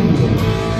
ーム